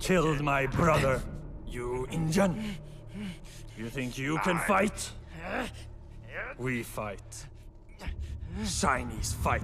killed my brother. You Indian. You think you can fight? We fight. Chinese fight.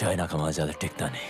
China का मज़ा ज़्यादा टिकता नहीं